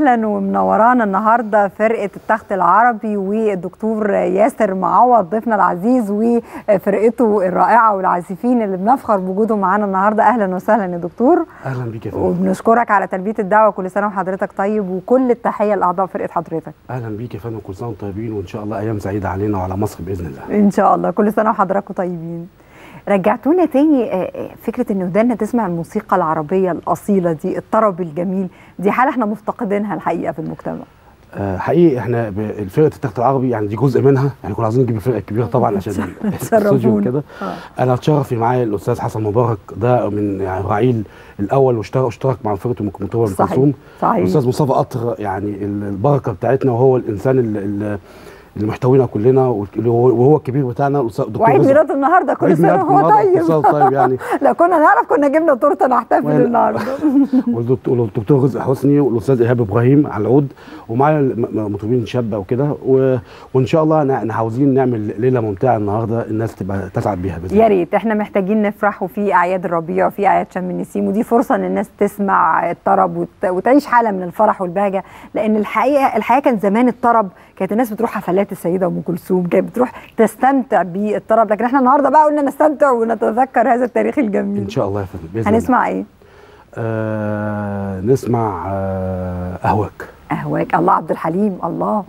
أهلا ومنورانا النهارده فرقة التخت العربي والدكتور ياسر معوض ضيفنا العزيز وفرقته الرائعة والعازفين اللي بنفخر بوجودهم معانا النهارده. أهلا وسهلا يا دكتور. أهلا بيك يا وبنشكرك على تلبية الدعوة كل سنة وحضرتك طيب وكل التحية لأعضاء فرقة حضرتك. أهلا بيك يا فندم كل سنة وأنتم طيبين وإن شاء الله أيام سعيدة علينا وعلى مصر بإذن الله. إن شاء الله كل سنة وحضراتكم طيبين. رجعتونا تاني آه، آه، فكرة ان ودانا تسمع الموسيقى العربية الأصيلة دي الطرب الجميل دي حالة إحنا مفتقدينها الحقيقة في المجتمع آه حقيقي إحنا ب- فرقه التخت العربي يعني دي جزء منها يعني كنا عايزين نجيب الفرقة الكبيرة طبعا عشان الاستوديو. كده. أنا اتشرف معايا الأستاذ حسن مبارك ده من يعني الرعيل الأول واشترك اشترك مع فرقة ام كلثوم ام صحيح،. الأستاذ مصطفى قطر يعني ال- البركة بتاعتنا وهو الإنسان ال- ال- اللي محتوينا كلنا وهو الكبير بتاعنا دكتور وعيد رزق. ميلاده النهارده كل سنة وهو طيب. طيب يعني. لا كنا نعرف كنا جبنا تورته نحتفل النهارده. والدكتور رزق حسني والأستاذ إيهاب إبراهيم على العود ومعايا مطربين شابة وكده و... وإن شاء الله إحنا عاوزين نعمل ليلة ممتعة النهارده الناس تبقى تسعد بيها بإذن يا الله. ريت إحنا محتاجين نفرح وفي أعياد الربيع وفي أعياد شم النسيم ودي فرصة إن الناس تسمع الطرب وت... وتعيش حالة من الفرح والبهجة لأن الحقيقة الحقيقة كان زمان الطرب كانت الناس بتروح حفلات السيدة أم كلثوم. كانت بتروح تستمتع بالطرب لكن إحنا النهارده بقى قلنا نستمتع ونتذكر هذا التاريخ الجميل. إن شاء الله يا فندم بإذن الله. هنسمع إيه؟ آه نسمع آه أهواك. أهواك. الله عبد الحليم الله.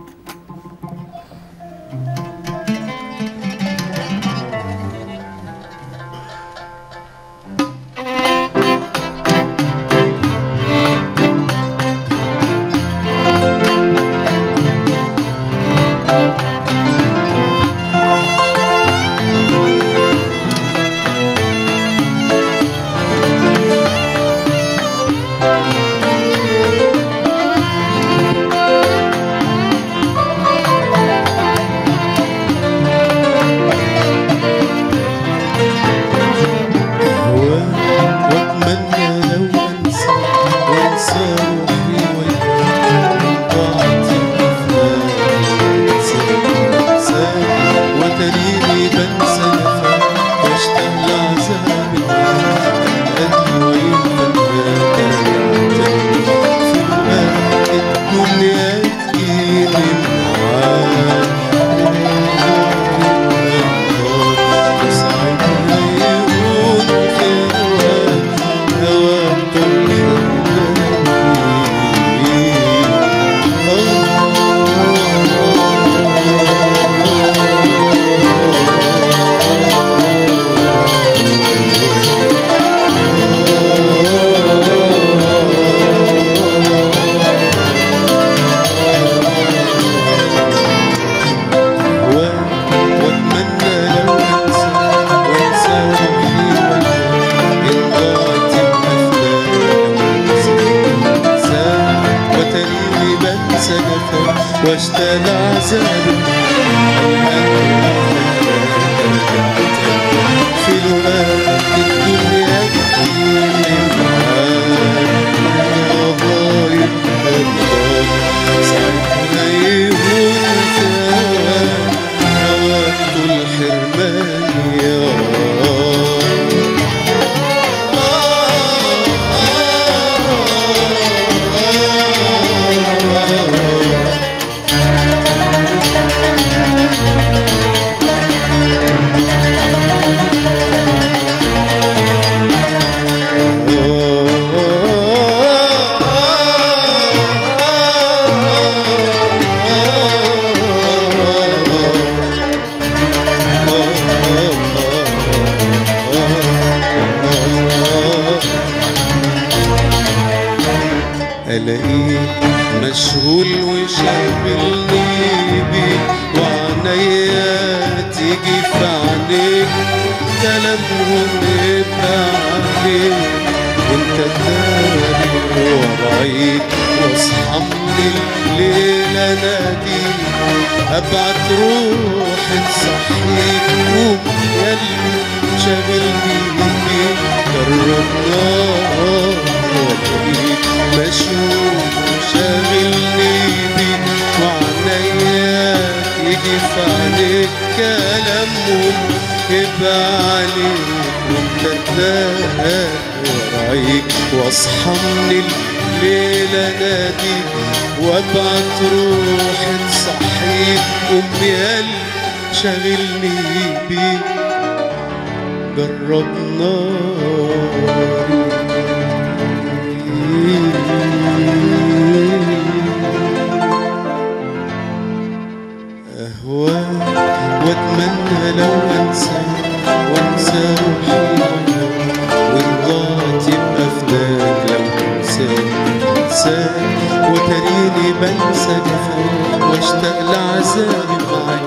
قلقان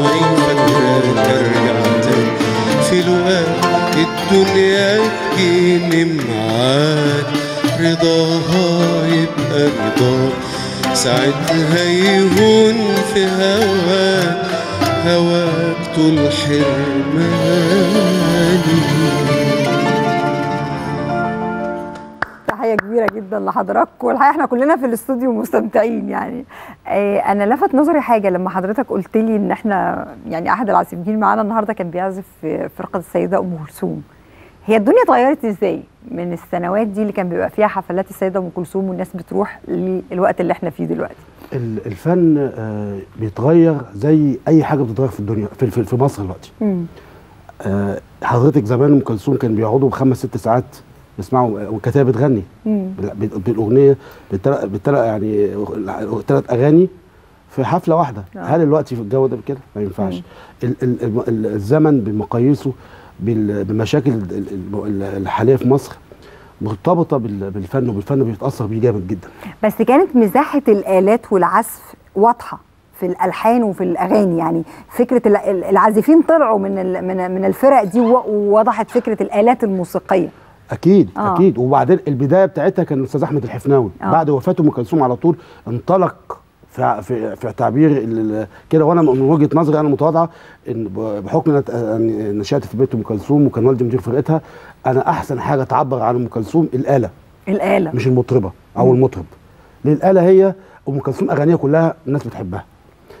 وعين فاكراك أرجع تاني في لقاك الدنيا تجيني معاك رضاها يبقى رضاك ساعتها يهون في هواك هواك طول حرماني كبيره جدا لحضراتكم. والحقيقة إحنا كلنا في الاستوديو مستمتعين يعني. آه أنا لفت نظري حاجة لما حضرتك قلت لي إن إحنا يعني أحد العازفين معانا النهارده كان بيعزف في فرقة السيدة أم كلثوم. هي الدنيا اتغيرت إزاي؟ من السنوات دي اللي كان بيبقى فيها حفلات السيدة أم كلثوم والناس بتروح للوقت اللي إحنا فيه دلوقتي. ال- الفن آه، بيتغير زي أي حاجة بتتغير في الدنيا في, في, في مصر دلوقتي. آه، حضرتك زمان أم كلثوم كان بيقعدوا خمس ست ساعات يسمعوا وكتابه بتغني. بالأغنية بالتل- يعني ثلاث أغاني في حفلة واحدة. آه. هل دلوقتي في الجو ده كده ما ينفعش. ال ال ال ال الزمن بمقاييسه بال- بمشاكل ال- ال- ال- الحالية في مصر مرتبطة بال- بالفن وبالفن بيتأثر بيه جامد جدا. بس كانت مساحه الآلات والعزف واضحة في الألحان وفي الأغاني. يعني فكرة ال- ال- العازفين طلعوا من من الفرق دي ووضحت فكرة الآلات الموسيقية. أكيد آه. أكيد. وبعدين البداية بتاعتها كان الأستاذ أحمد الحفناوي. آه. بعد وفاه أم كلثوم على طول انطلق في في, في تعبير كده. وأنا من وجهة نظري أنا متواضعة إن بحكم إن نشأت في بيت أم كلثوم وكان والدي مدير فرقتها أنا أحسن حاجة تعبر عن أم كلثوم الآلة. الآلة. مش المطربة أو المطرب. ليه الآلة هي أم كلثوم أغانيها كلها الناس بتحبها.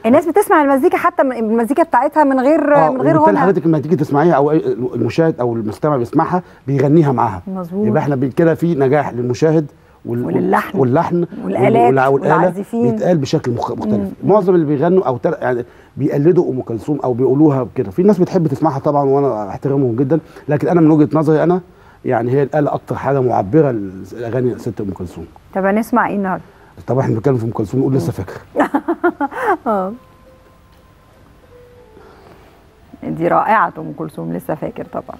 الناس بتسمع المزيكا حتى المزيكا بتاعتها من غير آه، من غير هنا حضرتك لما تيجي تسمعيها أو المشاهد أو المستمع بيسمعها بيغنيها معاها مظبوط. يبقى إحنا كده في نجاح للمشاهد وال- وللحن. واللحن والآلات والعازفين. بيتقال بشكل مخ- مختلف مم. معظم اللي بيغنوا أو تل... يعني بيقلدوا أم كلثوم أو بيقولوها كده في ناس بتحب تسمعها طبعا وأنا أحترمهم جدا لكن أنا من وجهة نظري أنا يعني هي الآلة أكتر حاجة معبرة لأغاني ست أم كلثوم طب هنسمع إيه النهارده؟ طبعا إحنا بنتكلم في أم كلثوم نقول لسه فاكر. آه. دي رائعة أم كلثوم لسه فاكر طبعا.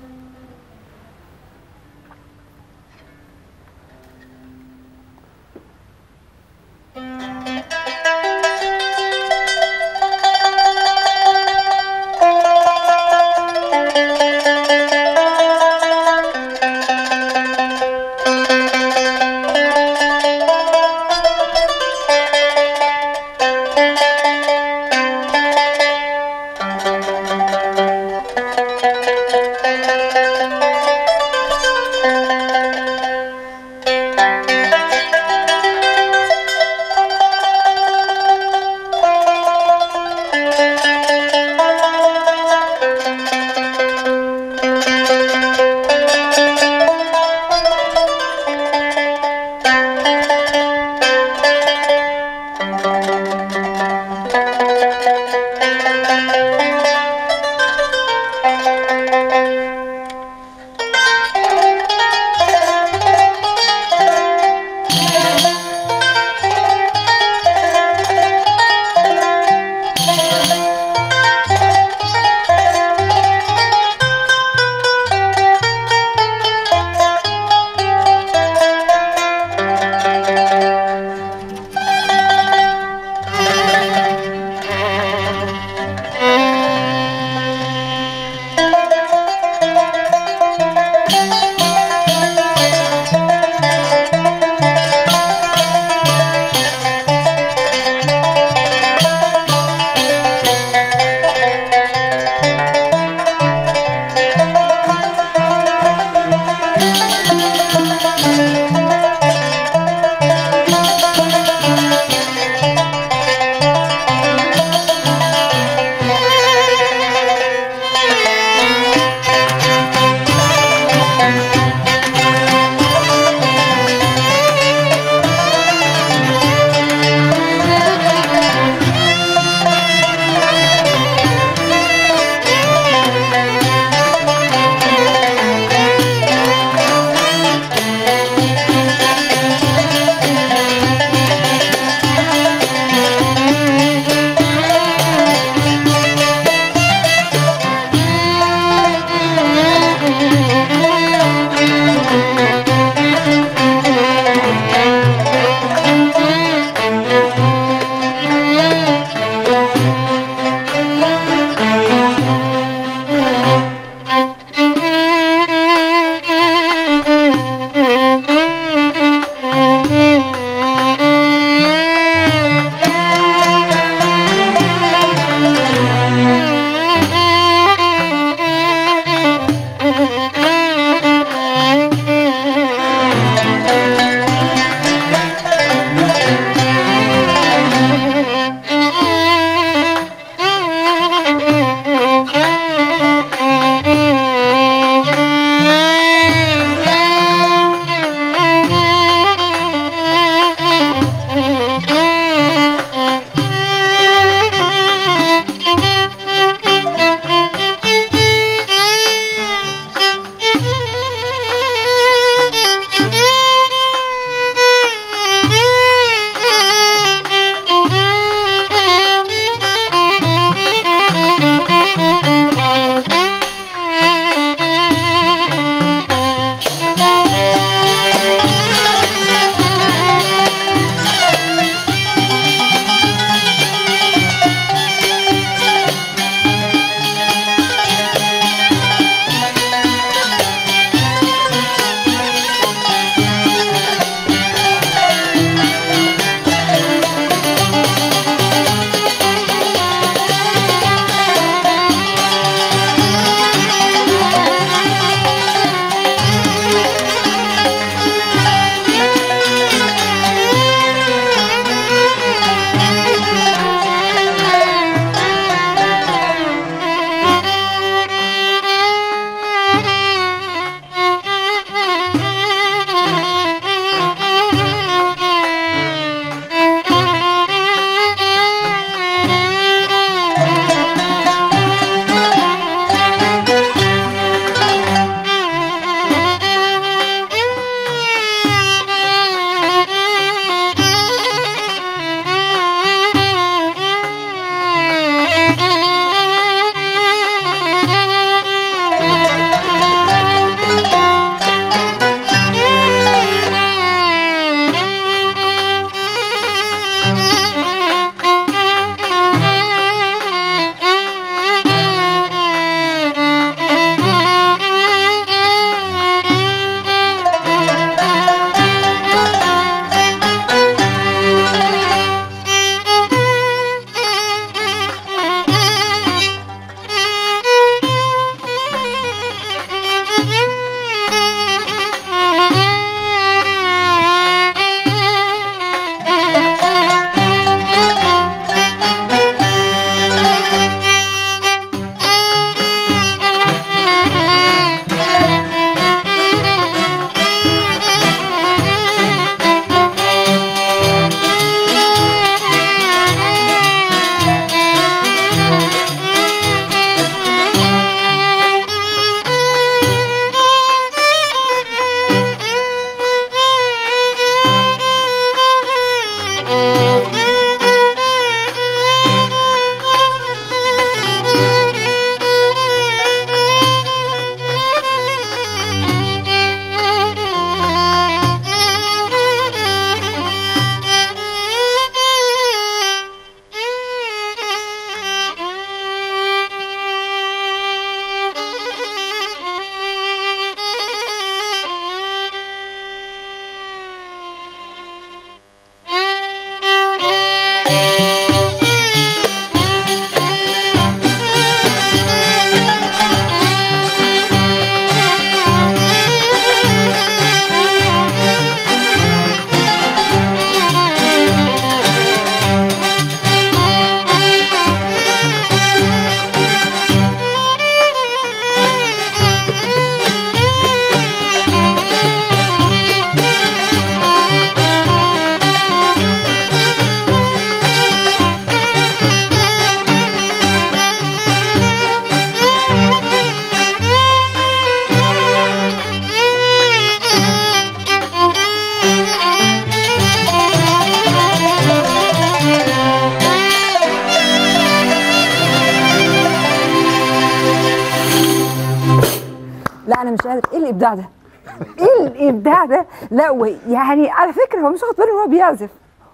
لا و- يعني على فكرة هو مش واخد باله إن هو بيعزف.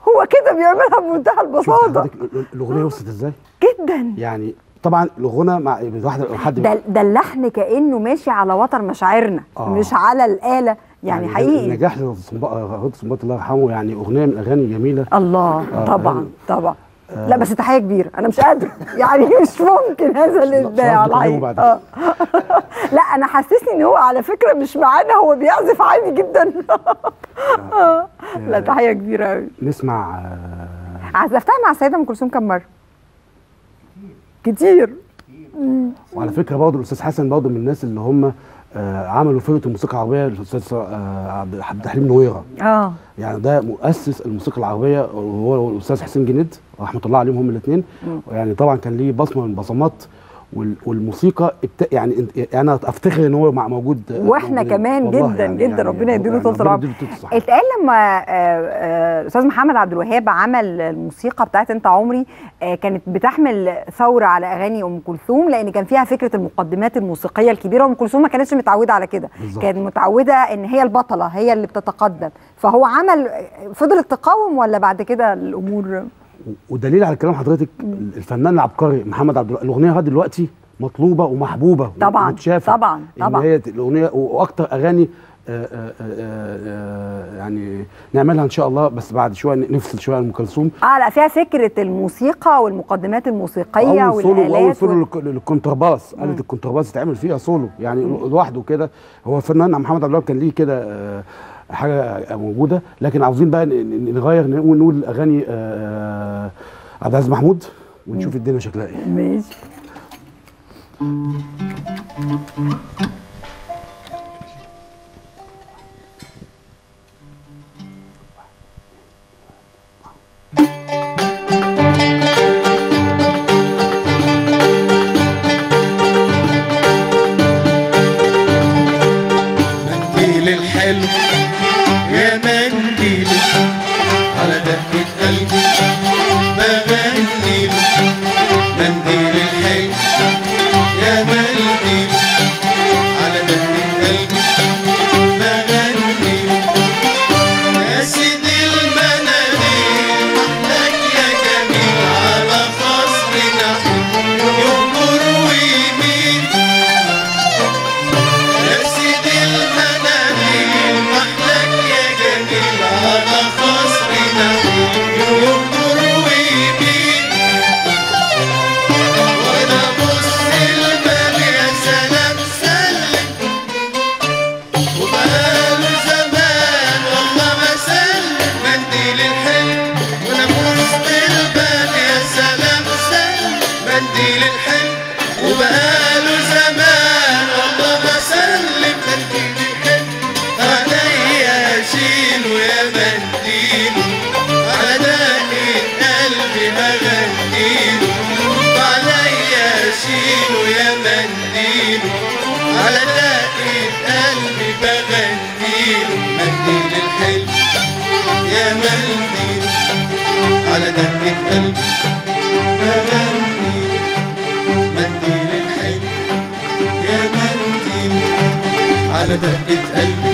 هو كده بيعملها بمنتهى البساطة. الأغنية وصلت إزاي؟ جدا. يعني طبعا الغنى مع واحد حد ده ده اللحن كأنه ماشي على وتر مشاعرنا آه. مش على الآلة. يعني حقيقي. نجاح صنباط الله يرحمه يعني أغنية من الاغاني الجميله الله آه، طبعا أيوة. طبعا لا بس تحيه كبيرة. أنا مش قادرة. يعني مش ممكن هذا الإبداع آه. لا أنا حسسني إن هو على فكرة مش معانا هو بيعزف عادي جدا. آه. لا تحيه كبيرة قوي نسمع آه، عزفتها مع السيده أم كلثوم كم مرة؟ كتير. وعلى فكرة برضه الأستاذ حسن برضه من الناس اللي هم آه، عملوا فرقه الموسيقى العربية الاستاذ آه، عبد عبد الحليم نويرة. آه. يعني ده مؤسس الموسيقى العربية وهو والاستاذ حسين جنيد رحمة الله عليهم هم الاثنين يعني طبعا كان ليه بصمة من بصمات والموسيقى ابت... يعني انت- أنا افتخر ان هو مع موجود وإحنا موجود. كمان جدا جدا ربنا يديله يعني ربنا العمر يديله طول الصحة. اتقال لما آه، آه، أستاذ محمد عبد الوهاب عمل الموسيقى بتاعت انت عمري آه، كانت بتحمل ثورة على أغاني أم كلثوم لأن كان فيها فكرة المقدمات الموسيقية الكبيرة وام كلثوم ما كانتش متعودة على كده. كانت متعودة إن هي البطلة هي اللي بتتقدم فهو عمل فضلت تقاوم ولا بعد كده الأمور ودليل على كلام حضرتك الفنان العبقري محمد عبد الأغنية لغاية دلوقتي مطلوبة ومحبوبة طبعاً، ومتشافه طبعاً، إن طبعاً. هي الأغنية وأكتر أغاني آه، آه، آه، آه، يعني نعملها إن شاء الله بس بعد شوية نفصل شوية عن أم كلثوم. آه لا فيها فكرة الموسيقى والمقدمات الموسيقية سولو اول والآلات سولو وال- للك- للكونترباس آلة الكونترباس اتعمل فيها سولو يعني لوحده كده. هو الفنان محمد عبد الوهاب كان ليه كده حاجة موجودة. لكن عاوزين بقى نغير نقول نقول أغاني آه، عبد العزيز محمود ونشوف الدنيا شكلها إيه. ماشي. منديل Thank you. على دقة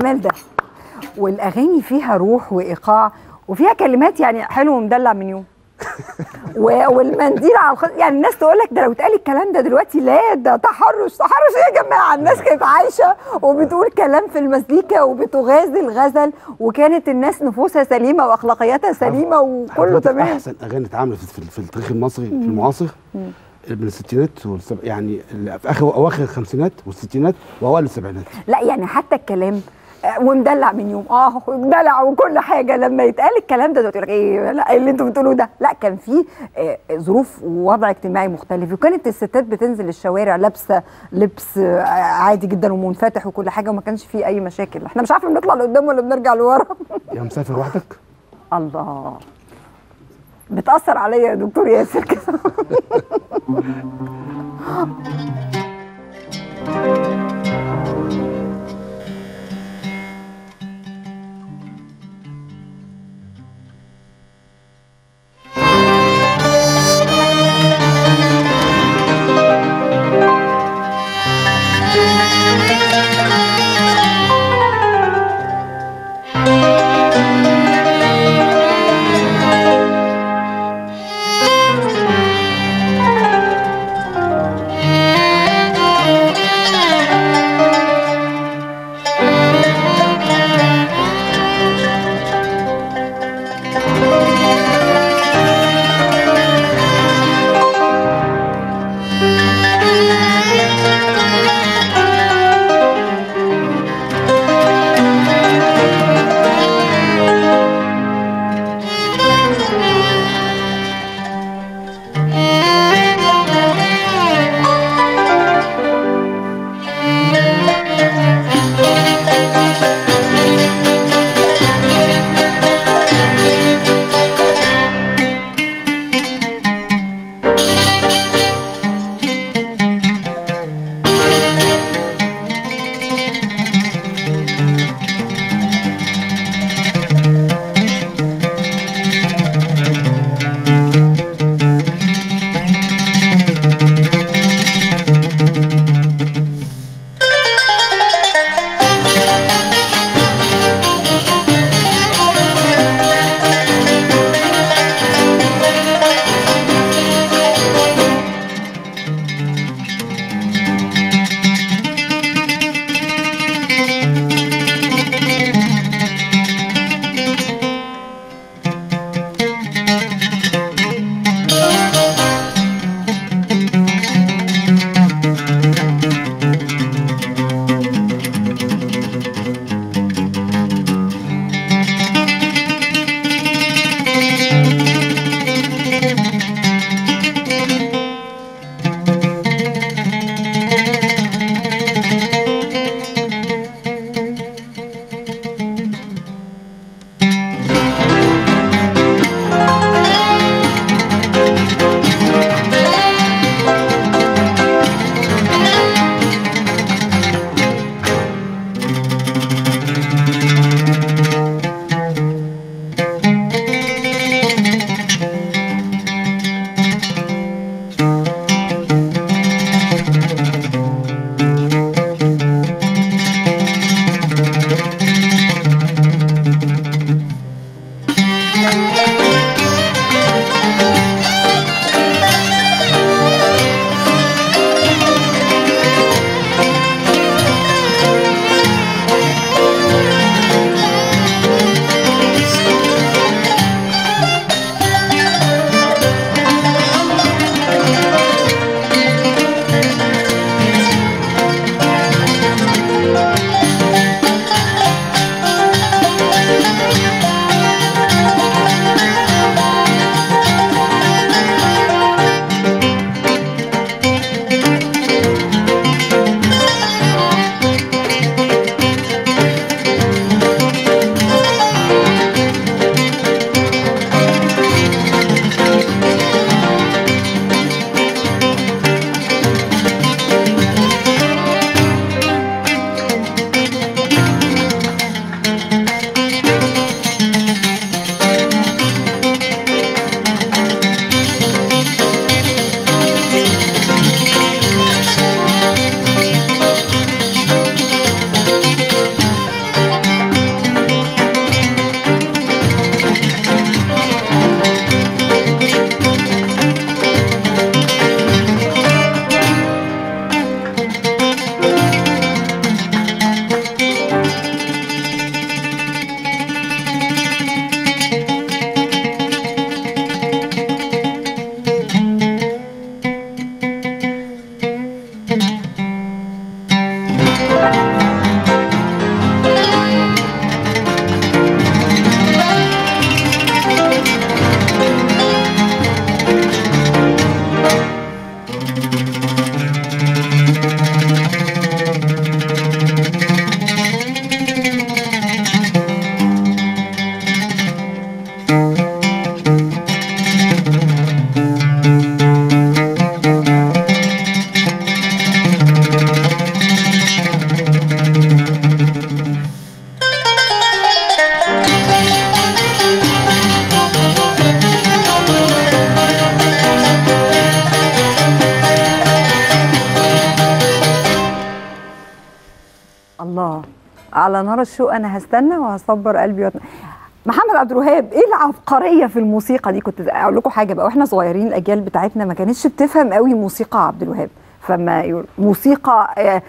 الجمال ده. والأغاني فيها روح وإيقاع وفيها كلمات يعني حلو ومدلع من يوم. والمنديل على الخط يعني الناس تقول لك ده لو اتقال الكلام ده دلوقتي لا ده تحرش تحرش. إيه يا جماعة؟ الناس كانت عايشة وبتقول كلام في المزيكا وبتغازل غزل وكانت الناس نفوسها سليمة وأخلاقياتها سليمة وكله تمام. أحسن أغاني اتعملت في, في التاريخ المصري في المعاصر من الستينات والسب... يعني في آخر أواخر الخمسينات والستينات وأوائل السبعينات. لا يعني حتى الكلام آه، ومدلع من يوم. آه ومدلع وكل حاجة لما يتقال الكلام ده تقول لك إيه؟ لأ اللي أنتوا بتقولوه ده؟ لأ كان في آه، ظروف ووضع اجتماعي مختلف. وكانت الستات بتنزل الشوارع لابسة لبس آه، عادي جدا ومنفتح وكل حاجة وما كانش فيه أي مشاكل. إحنا مش عارفه بنطلع لقدام ولا بنرجع لورا. يا مسافر وحدك؟ الله. بتأثر عليا يا دكتور ياسر كده. على نار الشوق أنا هستنى وهصبر قلبي وأتن... محمد عبد الوهاب إيه العبقرية في الموسيقى دي؟ كنت أقول لكم حاجة بقى وإحنا صغيرين الأجيال بتاعتنا ما كانتش بتفهم قوي موسيقى عبد الوهاب. فما موسيقى آه،.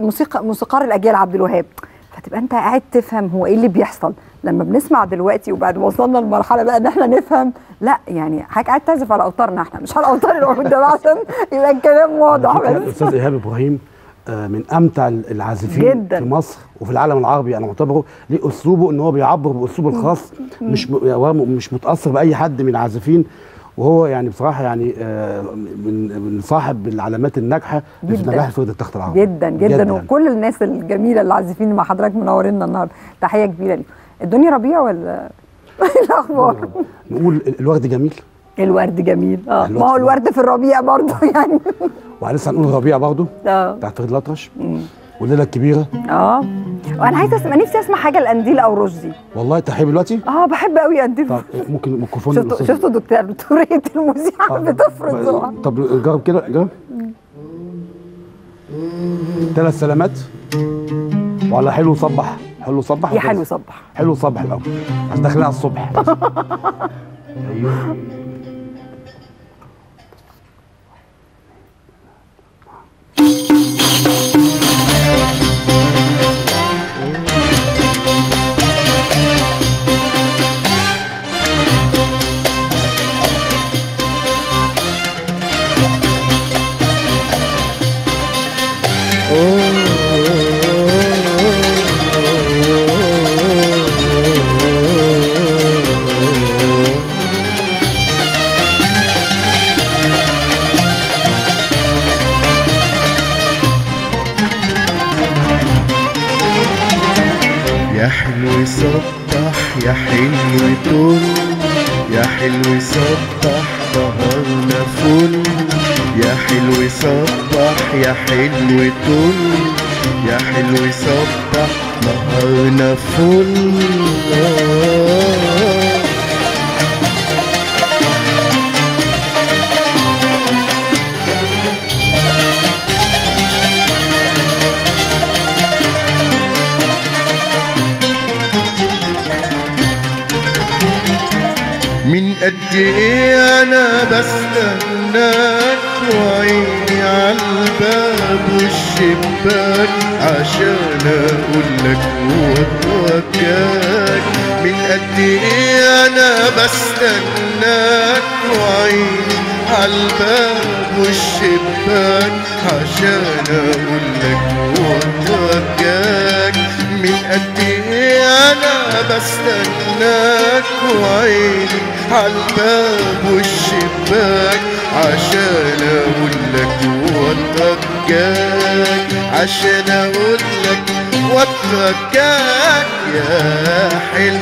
موسيقى موسيقار الأجيال عبد الوهاب. فتبقى أنت قاعد تفهم هو إيه اللي بيحصل. لما بنسمع دلوقتي وبعد ما وصلنا لمرحلة بقى إن إحنا نفهم لا يعني حضرتك قاعد تعزف على أوتارنا إحنا مش على أوتار اللي قدام عشان يبقى الكلام واضح. بس الاستاذ إيهاب إبراهيم من أمتع العازفين جداً. في مصر وفي العالم العربي أنا معتبره ليه اسلوبه إن هو بيعبر باسلوبه الخاص مش هو مش متأثر بأي حد من العازفين وهو يعني بصراحة يعني آه، من من صاحب العلامات الناجحة في جداً. نجاح فرقة التخت العربي. جدا جدا. يعني. وكل الناس الجميلة اللي عازفين مع حضرتك منورينا النهارده. تحية كبيرة ليهم الدنيا ربيع ولا إيه الأخبار؟ نقول ال- الورد جميل. الورد جميل. آه. ما هو الورد في الربيع برضه يعني. ولسه هنقول ربيع برضه. آه. بتاعت فريد الأطرش. والليلة الكبيرة. آه. وأنا عايزة اسمع نفسي أسمع حاجة لأنديل أو رشدي. والله تحيه دلوقتي؟ آه بحب قوي أنديل. طب ممكن الميكروفون شفتوا شفتوا دكتور دكتورية المذيعة بتفرض ذوقها طب جرب كده جرب. ثلاث سلامات. وعلى حلو صبح. حلو صبح يا حلو صبح. حلو صبح الأول. عشان داخلين على الصبح. أيوه. you. حلو سطح يا حلو طل يا حلو سطح نهارنا فل يا حلو سطح يا حلو طل يا حلو سطح نهارنا فل قد إيه أنا بستناك وعيني عالباب والشباك عشان أقولك واتوجاك من قد إيه أنا بستناك وعيني عالباب والشباك عشان أقولك واتوجاك من قد إيه أنا بستناك وعيني عالباب والشباك عشان اقولك وأترجاك عشان اقولك وأترجاك. يا حلو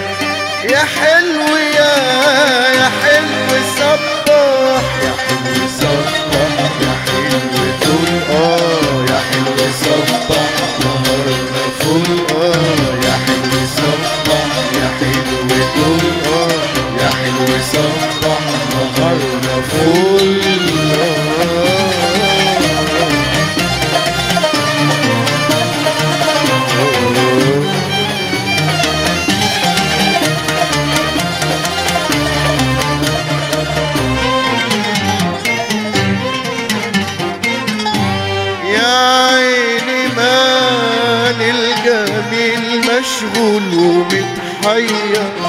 يا حلو يا يا حلو صباح. يا حلو صباح يا حلو طول آه. يا حلو صباح نهارنا فل آه. مشغول ومتحير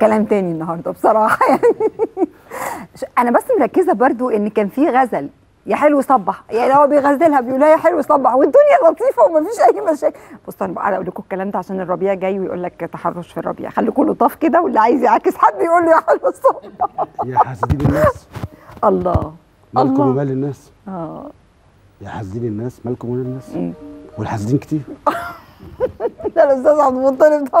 كلام تاني النهارده بصراحة يعني. أنا بس مركزة برضو إن كان في غزل. يا حلو صبح. يعني هو بيغزلها بيقول لها يا حلو صبح. والدنيا لطيفة ومفيش أي مشاكل. بص أنا بقى أقول لكم الكلام ده عشان الربيع جاي ويقول لك تحرش في الربيع. خليكم لطاف كده واللي عايز يعاكس حد يقول له يا حلو صبح. يا حاسدين الناس. الله. مالكم. ومال الناس؟ آه. يا حاسدين الناس. مالكم ومال الناس؟ مم. والحاسدين كتير. ده الأستاذ عبد المطلب ده.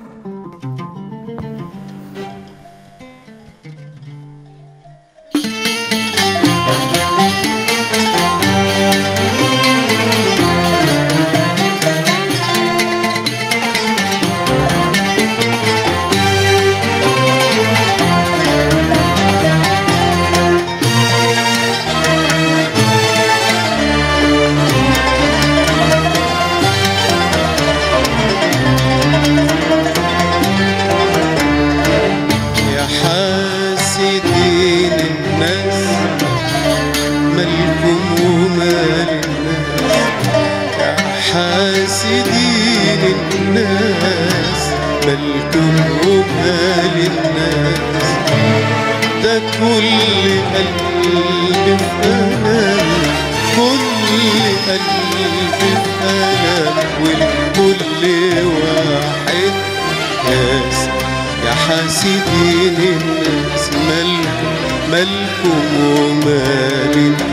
حاسدين. الناس مالكم مالكم ومال.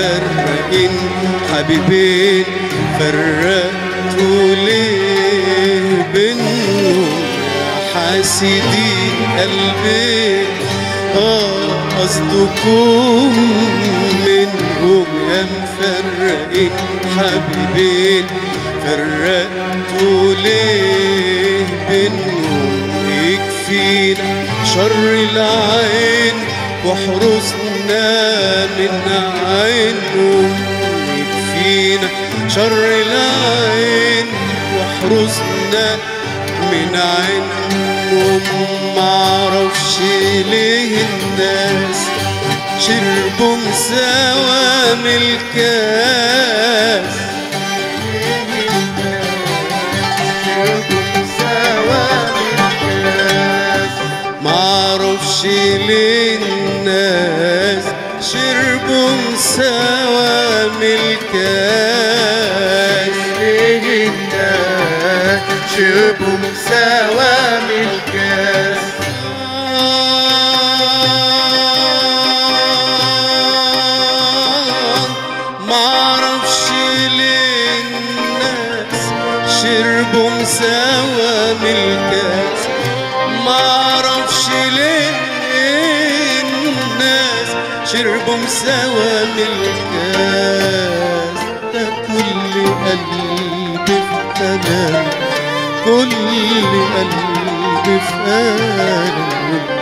يا مفرقين حبيبين فرقتوا ليه بينهم يا حاسدين قلبي آه قصدكم منهم يا مفرقين حبيبين فرقتوا ليه بينهم يكفينا شر العين واحرسنا شر العين واحرسنا من عينهم معرفش ليه الناس شربوا مساوى من الكاس معرفش ليه الناس شربوا مساوى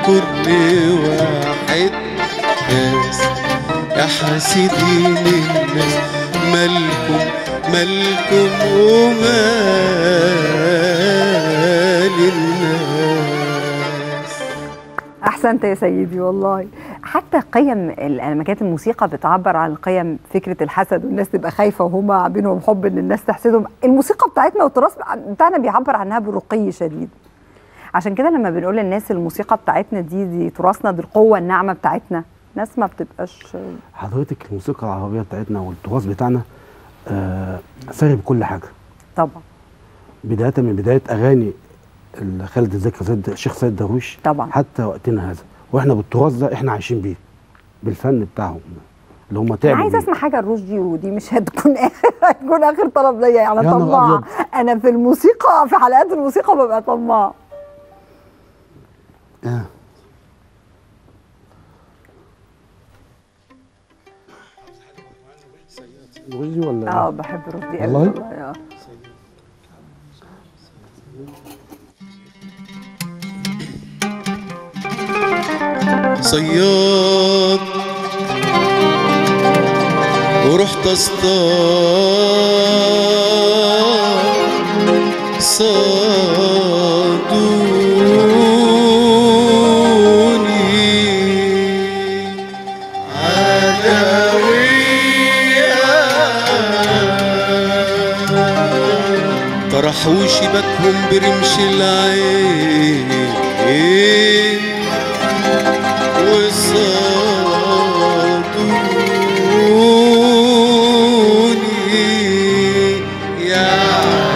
كل واحد ناس. يا حاسدين الناس مالكم مالكم ومال الناس أحسنت يا سيدي والله. حتى قيم لما كانت الموسيقى بتعبر عن قيم فكرة الحسد والناس تبقى خايفة وهما بينهم حب إن الناس تحسدهم. الموسيقى بتاعتنا والتراث بتاعنا بيعبر عنها برقي شديد. عشان كده لما بنقول للناس الموسيقى بتاعتنا دي دي تراثنا دي القوة الناعمة بتاعتنا الناس ما بتبقاش حضرتك الموسيقى العربية بتاعتنا والتراث بتاعنا آه ساري بكل حاجة طبعا بداية من بداية أغاني ال- خالد الذكر سيد الشيخ سيد درويش طبعا. حتى وقتنا هذا وإحنا بالتراث ده إحنا عايشين بيه بالفن بتاعهم اللي هم أنا تعبوا عايزة بيه. أسمع حاجة الرشدي ودي مش هتكون اخر هتكون آخر طلب ليا يعني طماعه. أنا في الموسيقى في حلقات الموسيقى ببقى طماعه آه. رشدي ولا آه بحب رشدي قوي والله؟ آه. صياد ورحت أصطاد صادوني طرحوا شبكهم برمش العين. وصادوني يا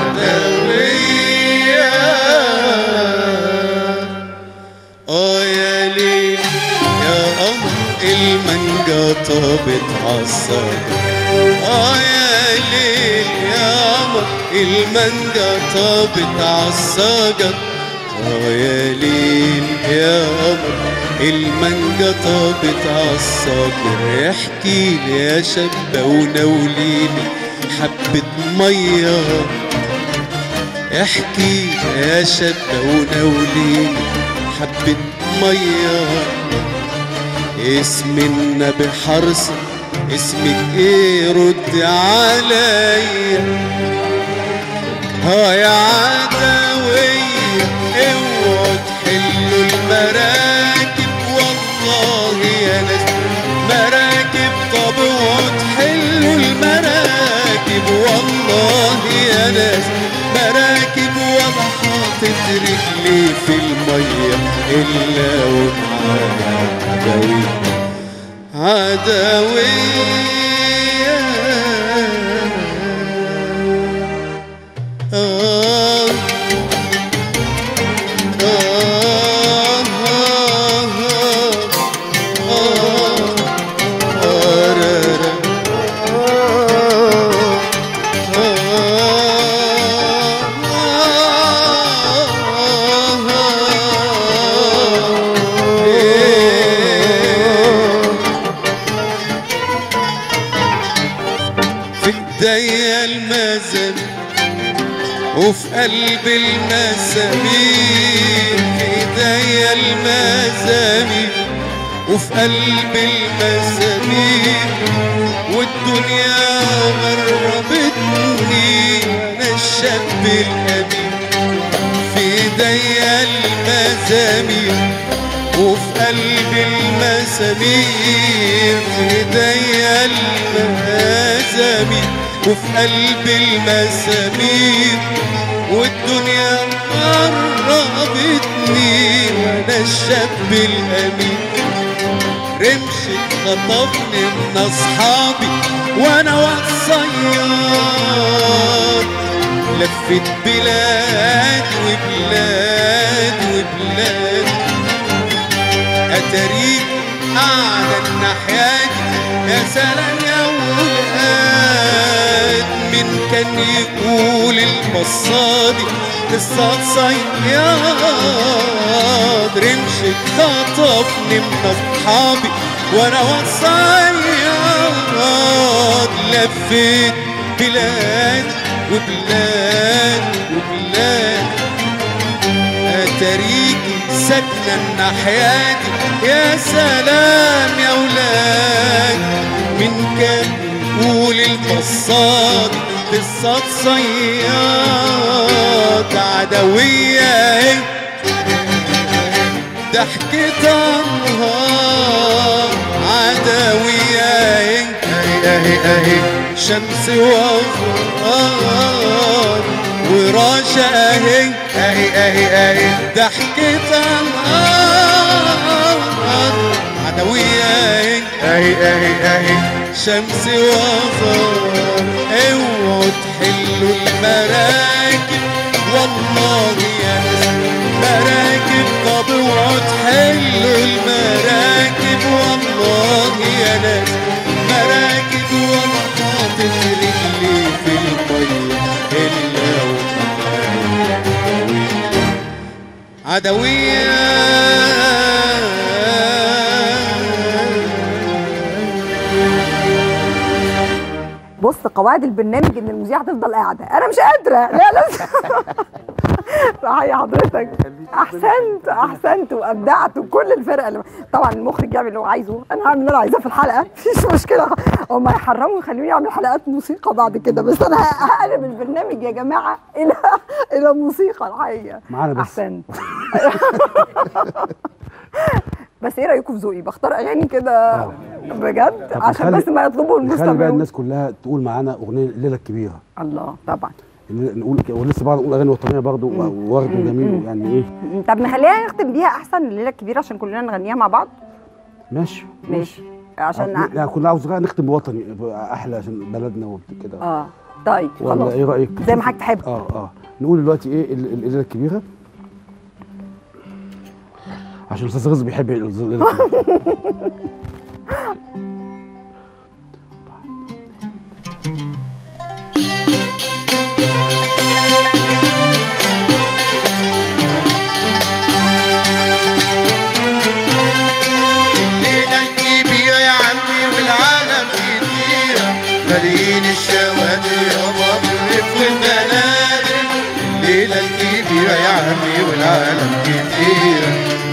عدوية آه يا ليل يا قمر المانجا طابت عالصدر آه المانجا طابت عالصدر آه يا ليل يا قمر المانجا طابت عالصدر احكي لي يا شابة ونوليني حبة مية. احكي يا شابة ونوليني حبة مية. اسم النبي حرص اسمك إيه رد عليا ها يا عدوية اوعوا تحلوا المراكب والله يا مراكب. طب اوعوا تحلوا المراكب والله يا مراكب. ولا حاطط رجلي في المية إلا ومعايا عدوية عدوية وفي قلب المسامير في ايديا المسامير. وفي قلب المسامير والدنيا غربتني أنا الشاب القديم في ايديا المسامير وفي قلب المسامير. في ايديا المسامير وفي قلب المسامير. والدنيا قربتني وأنا الشاب الأمين. رمش خطفني من أصحابي وأنا والصياد. لفت بلاد وبلاد وبلاد. اتاريك قاعدة الناحية يا سلام يا ولاد. من كان يقول المصادي قصة صياد رمشك خطفني من أصحابي. وأنا والصياد لفيت بلاد وبلاد وبلاد. اتاريكي ساكنة الناحياتي يا سلام يا ولاد من كان يقول البصاد قصة صياد عدوية. اهي ضحكة عدوية. أهي أهي شمس وغار وراشة أهي أهي أهي أهي. ضحكة عدوية. أهي أهي أهي. شمس وغار اوعوا تحلوا المراكب. والله يا ناس مراكب طب اوعوا تحلوا المراكب. والله يا ناس مراكب والله تترجلي في المية إلا عدوية. بص قواعد البرنامج إن المذيعه هتفضل قاعدة. أنا مش قادرة. لا لا. صحيح حضرتك. أحسنت أحسنت وأبدعت وكل الفرقه اللي طبعا المخرج يعمل اللي هو عايزه. أنا هعمل اللي أنا عايزاه في الحلقة. مفيش مشكلة. هم هيحرموا يخلوني أعمل حلقات موسيقى بعد كده. بس أنا هقلب البرنامج يا جماعة إلى إلى موسيقى الحقيقة. معانا بس. أحسنت. بس إيه رأيكم في ذوقي؟ بختار أغاني كده بجد طب عشان بس ما يطلبوا نخلي بقى المستمعون الناس كلها تقول معانا أغنية الليلة الكبيرة. الله طبعا. نقول ولسه بعض نقول أغاني وطنية برضه وورد جميل يعني إيه. طب نخليها نختم بيها أحسن الليلة الكبيرة عشان كلنا نغنيها مع بعض؟ ماشي ماشي. عشان لا كنا عاوز بقى نختم بوطني أحلى عشان بلدنا وكده آه. طيب خلاص. إيه رأيك؟ زي ما حضرتك تحب. آه آه. نقول دلوقتي إيه ال- ال- الليلة الكبيرة؟ عشان الأستاذ رزق بيحب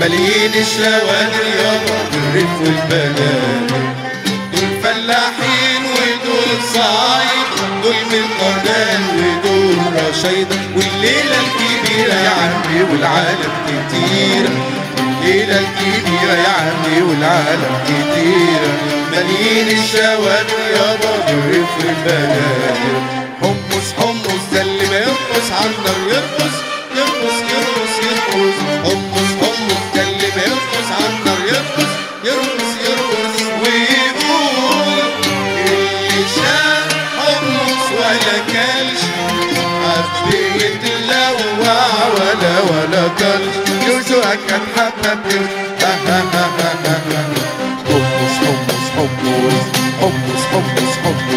كتيرة ملايين الشوادر يابا بالريف والبنادق دول فلاحين ودول صعايد دول من قنال ودول رشايدة والليلة الكبيرة يا عمي والعالم كتيرة الليلة الكبيرة يا عمي والعالم كتيرة مليين الشوادر يابا بالريف والبنادق حمص حمص ده اللي ما يرقص على النار يرقص يرقص يرقص. يرقص كان ها ها ها حمص حمص حمص حمص حمص حمص.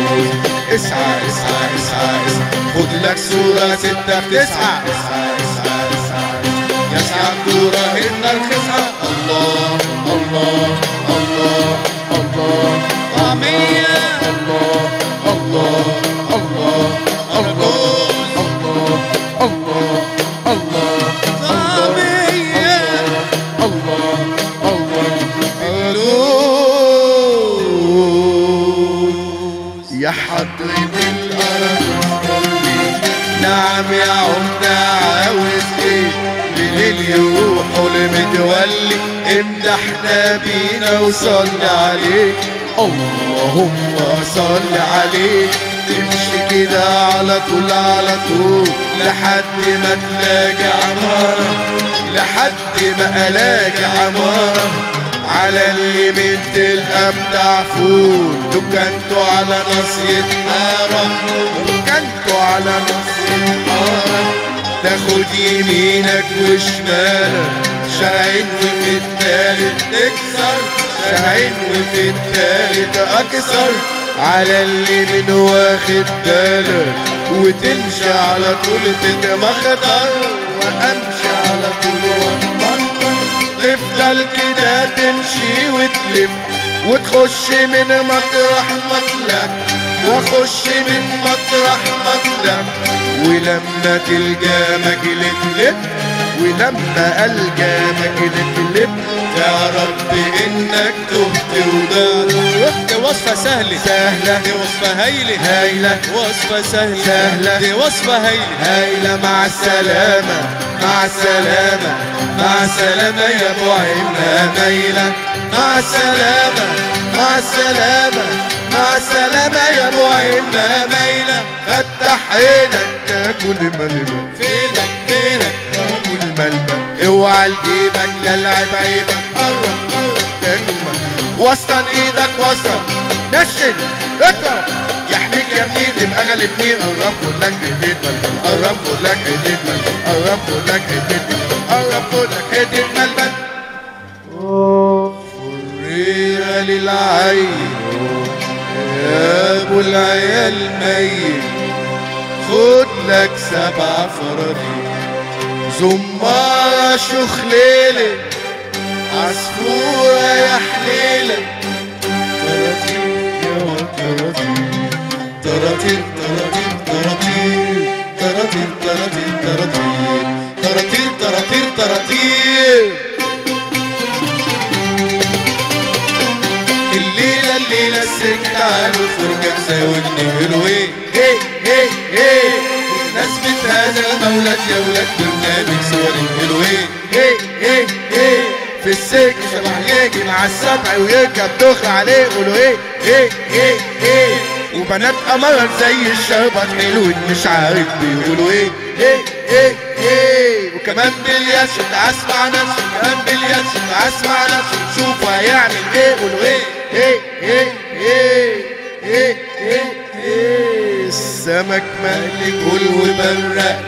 اسعى اسعى اسعى خد لك صورة ستة في تسعة. اسعى اسعى اسعى يسعى الدورة النار يروحوا لمتولي امدحنا بينا وصلي عليه اللهم صل عليه تمشي كده على طول على طول. لحد ما تلاقي عمارة. لحد ما ألاقي عمارة. على اليمين تلقى بتاع فول دكانته على ناصية حارة دكانته على ناصية حارة تاخد يمينك وشمالك. شاعين وفي التالت تكسر شاعين وفي التالت اكسر. على اليمين واخد بالك وتمشي على طول تتمخطر وامشي على طول واتمخطر تفضل كده تمشي وتلف وتخش من مطرح مطلع واخش من مطرح مطلع ولما تلقى مجلة لب ولما القى مجلة لب تعرف بانك تهت وضعت دي وصفة سهلة. سهلة. دي وصفة هايلة. هايلة. وصفة سهلة. سهلة. دي وصفة هايلة. هايلة. مع السلامة. مع السلامة. مع السلامة يا أبو عيننا مايلة مع السلامة. مع السلامة. مع السلامة يا أبو عيننا مايلة فتح عينك تاكل ملبن فينك فينك تاكل ملبن اوعى لجيبك للعب عيبك قرب قرب ملبن وسطن إيدك وسطن نشن اضرب يحميك يا منين تبقى غالب مين قرب كلك ايديك ملبن قرب كلك ايديك ملبن قرب كلك ايديك ملبن قرب كلك ايديك ملبن فريرة للعين. يا ابو العيال ميت. خد لك سبع فراديق زمارة شخليلة عصفورة يا حليلة طراطير يا طراطير الليلة الليلة السكة تعالوا فرجة تساويني قولوا إيه إيه إيه إيه هذا المولد يا ولاد برنامج صور قولوا إيه إيه إيه. في السجن شبح يجي مع السبع ويركب دخل عليه قولوا إيه إيه إيه إيه. وبنات قمر زي الشربت حلوين مش عارف بيقولوا إيه. إيه إيه إيه. وكمان بالياسر أسمع نفسه كمان بالياسر أسمع نفسه شوف هيعمل إيه قولوا إيه. إيه إيه إيه إيه إيه إيه. السمك مقلي كل وبرق.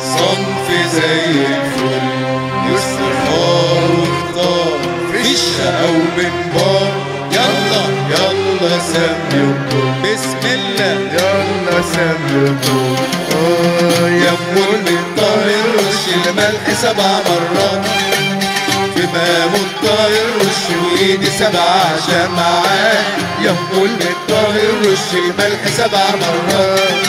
صنف زي الفل يستخار واختار فيش أو بنبار يلا يلا سمي وكل بسم الله. يلا سمي وكل آه يا ام الطاهر رش الملح سبع مرات. الإمام الطاهر والشويدي سبع جماعات. يهبل الطاهر الملح سبع مرات.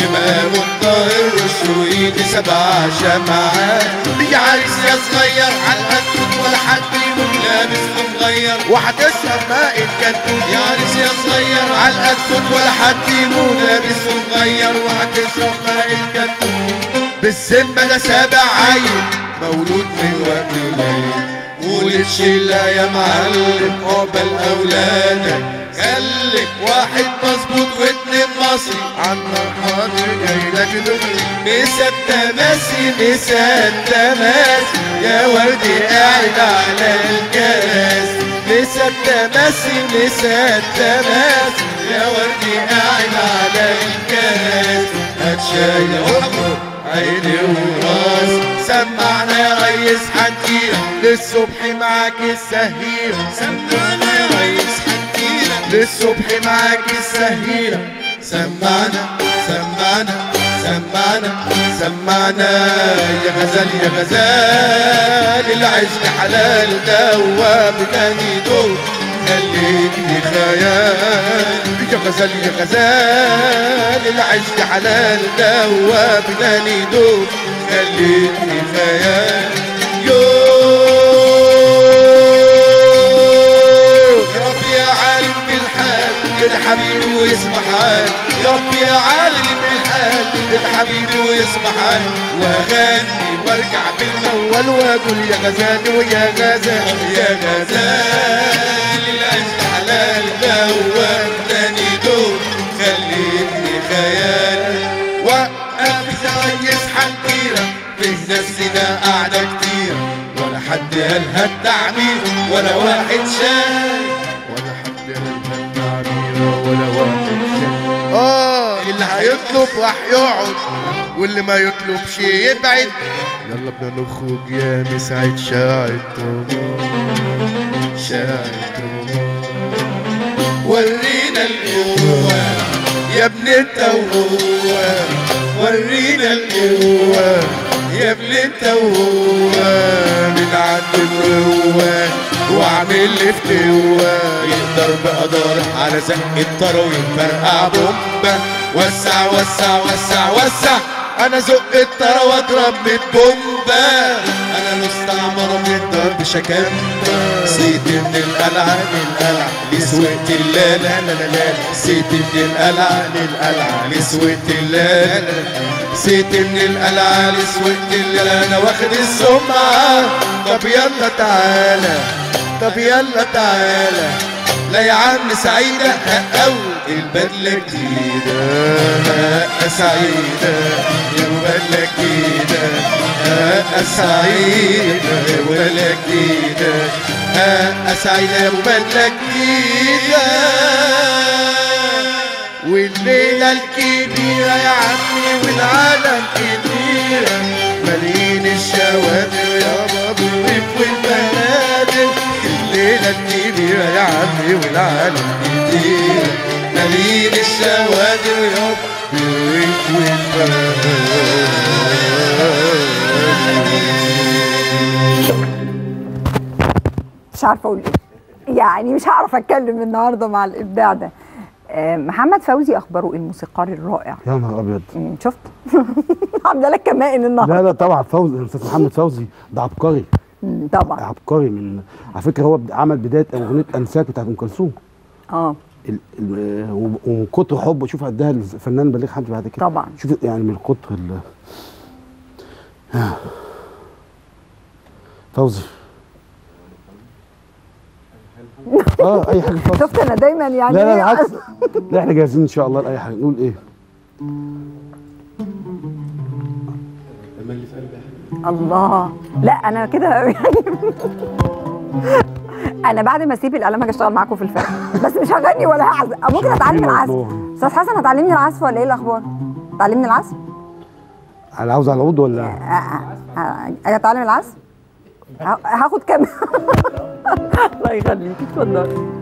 إمام الطاهر والشويدي سبع جماعات. يا عريس يا صغير على الأسود ولا حد يموت لابس مغير وهتشرب ماء الكتوت يا عريس يا صغير على الأسود ولا حد يموت لابس مغير وهتشرب ماء الكتوت بالسمة ده سابع عين. مولود من وقت قليل قول الشلة يا معلم عقبال أولادك خليك واحد مظبوط واتنين مصري. عنا حاضر جاي لك دغري. مسا التماسي مسا التماسي. يا وردي قاعد على الكراسي. مسا التماسي مسا التماسي. يا وردي قاعد على الكراسي. هات شاي وحمر عيني وراس سمعنا يا ريس حنكيرة للصبح معاك السهيرة. سمعنا يا ريس حنكيرة للصبح معاك السهيرة. سمعنا سمعنا سمعنا سمعنا. يا غزال يا غزال العشق حلال دوام تاني دور. خليكني خيال. يا غزال يا غزال العشق حلال دوام تاني دور. خليكني خيال. حبيبي ويسمحك يا ربي يا عالم الحال يا حبيبي ويسمحك واغني وارجع بالأول وأقول يا غزال ويا غزال يا غزال الاجل حلال دوام تاني دور. خليتني خيالي وقف زيس حنكيرة في نفسي ده قاعدة كتير ولا حد قالها التعبير ولا واحد شال راح يقعد واللي ما يطلبش يبعد. يلا بدنا نخرج يا مسعد شاعر شاعر ورينا القوة يا ابن انت وهو ورينا القوة. انت وهو من عند القوة واعمل لي فتوة يقدر بقدر على زق الطرا ويفرقع بومبا وسع وسع وسع وسع. أنا زق الطرا واضرب من أنا مستعمر شكامبا صيت من القلعة للقلعة لسويت اللا لا لا لا صيت من القلعة للقلعة لسويت اللا لا لا صيت من القلعة لسويت اللا أنا واخد السمعة طب يلا تعالى طب يلا تعالى. لا يا عم سعيدة أو البدلة جديدة سعيدة يا بدلة جديدة سعيدة يا بدلة جديدة سعيدة يا بدلة جديدة. والليلة الكبيرة يا عمي والعالم كبيرة مليين الشوادر يا بابا والبنادر الكبيرة يا عمي والعالم كبيرة مليين الشوادر يا بابا مش عارفة أقول إيه. يعني مش هعرف أتكلم النهارده مع الإبداع ده. آه، محمد فوزي أخباره الموسيقار الرائع. يا نهار أبيض. شفت؟ عامله لك كمان النهارده. لا لا طبعا فوزي الأستاذ محمد فوزي ده عبقري. طبعا. عبقري من على فكرة هو عمل بداية أغنية أنساك بتاعت أم كلثوم. آه. ال- ال- وم- ومن كتر حبه شوف قدها الفنان بليغ حمدي بعد كده. طبعا. شوف يعني من كتر ال آه. فوزي. آه أي حاجة فوزي. شفت أنا دايما يعني لا لا إيه؟ بالعكس لا إحنا جاهزين إن شاء الله لأي حاجة. نقول إيه؟ الله. لا أنا كده يعني أنا بعد ما أسيب الإعلام هاجي أشتغل معاكم في الفرق بس مش هغني ولا هعزف. ممكن أتعلم العزف. أستاذ حسن هتعلمني العزف ولا إيه الأخبار؟ تعلمني العزف؟ أنا عاوز على العود ولا؟ أ- أ- أ- أجي أتعلم العزف؟ هاخد كام؟ الله يخليك اتفضل.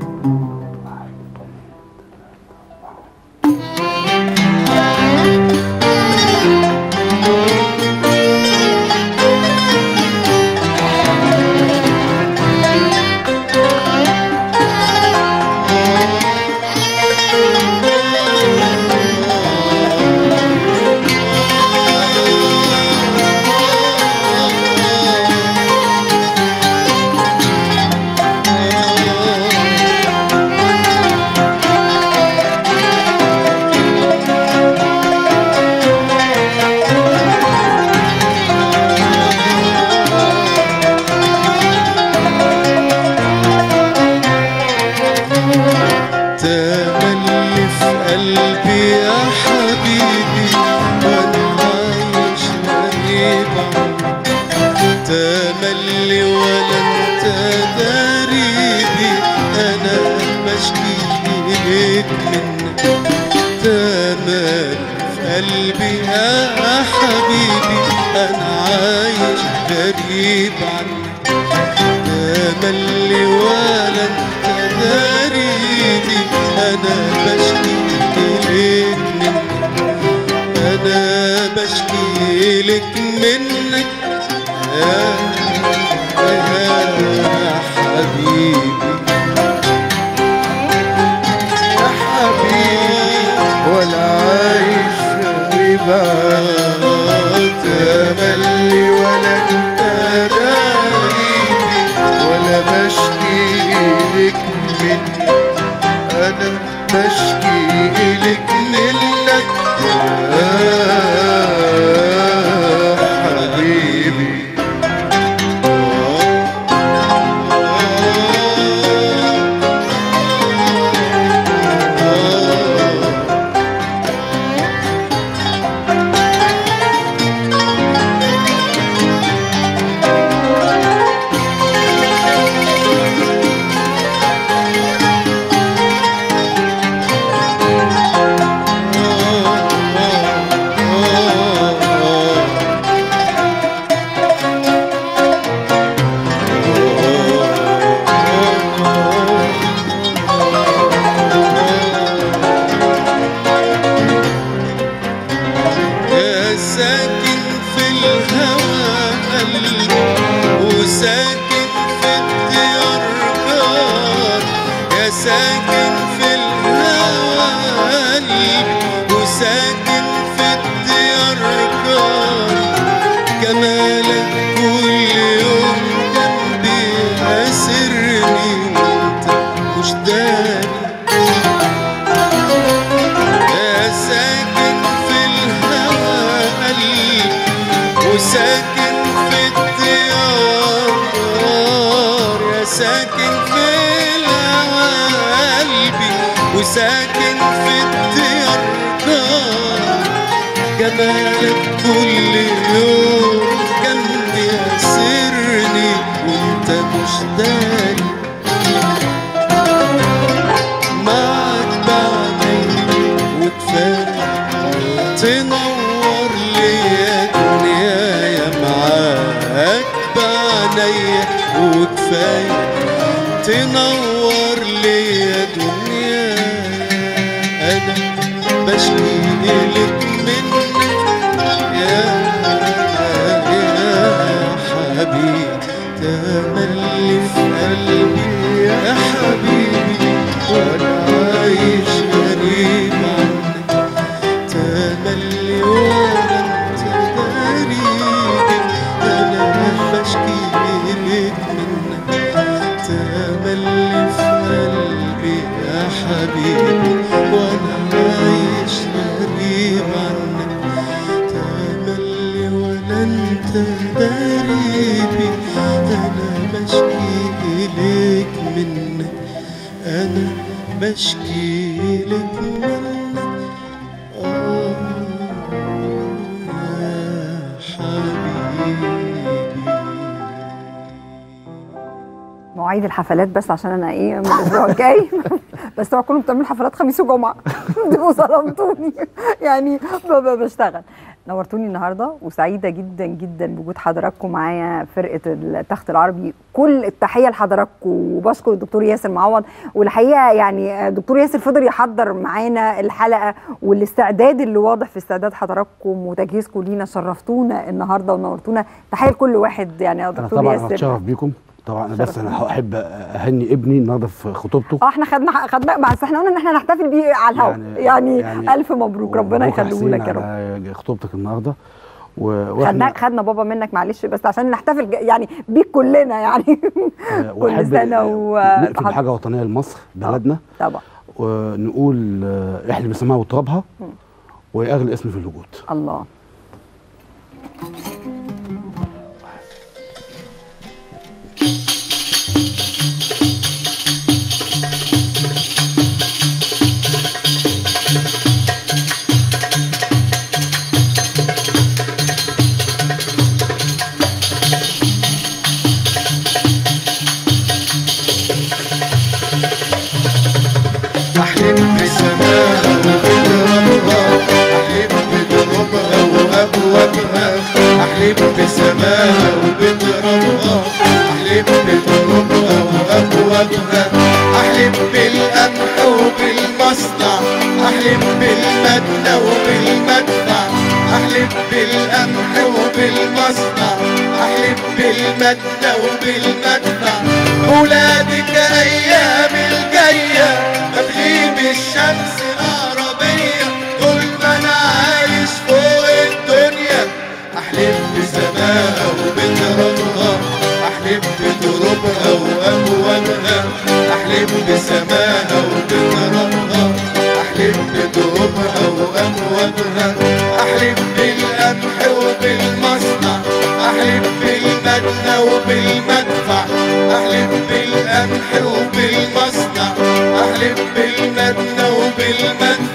أنا عايش غريب وساكن في الديار. جمالك كل يوم جنبي أسرني وانت مش داري معك بعدين وكفاية تنور ليا دنيايا معاك بعينيا وكفاية تنور بشكي لك منك آه حبيبي. مواعيد الحفلات بس عشان أنا إيه من الأسبوع الجاي. بس هو كلهم بتعملوا حفلات خميس وجمعة. تبقوا ظلمتوني يعني بشتغل. نورتوني النهارده وسعيده جدا جدا بوجود حضراتكم معايا فرقه التخت العربي. كل التحيه لحضراتكم وبشكر الدكتور ياسر معوض. والحقيقة يعني الدكتور ياسر فضل يحضر معانا الحلقة والاستعداد اللي واضح في استعداد حضراتكم وتجهيزكم لينا. شرفتونا النهارده ونورتونا. تحيه لكل واحد يعني يا دكتور طبعا ياسر. اتشرف بيكم. طبعا أنا بس أنا أحب أهني ابني النهارده في خطوبته. آه إحنا خدنا خدنا بس إحنا قلنا إن إحنا نحتفل بيه على الهواء يعني, يعني, يعني ألف مبروك ربنا يخليه لك يا رب. خطوبتك النهارده. و... خدنا خدنا بابا منك معلش بس عشان نحتفل يعني بيك كلنا يعني. آه، كل سنة و نقفل بحاجة وطنية لمصر بلدنا. طبعا. ونقول آه، احلي بسماها وترابها وهي اغلى اسم في الوجود. الله. بالمدنة وبالمدفع أحلم بالقمح وبالمصنع أحلم بالمدنة وبالمدفع ولادك أيام الجاية. تغيب الشمس العربية طول ما أنا عايش فوق الدنيا. أحلم بسماها وبترابها. أحلم بترابها وأبوابها أحلم بسماها وبترابها. وأبوابها أحلم بالقمح وبالمصنع أحلم بالمدنة وبالمدفع بالقمح وبالمصنع بالمدنة وبالمدفع.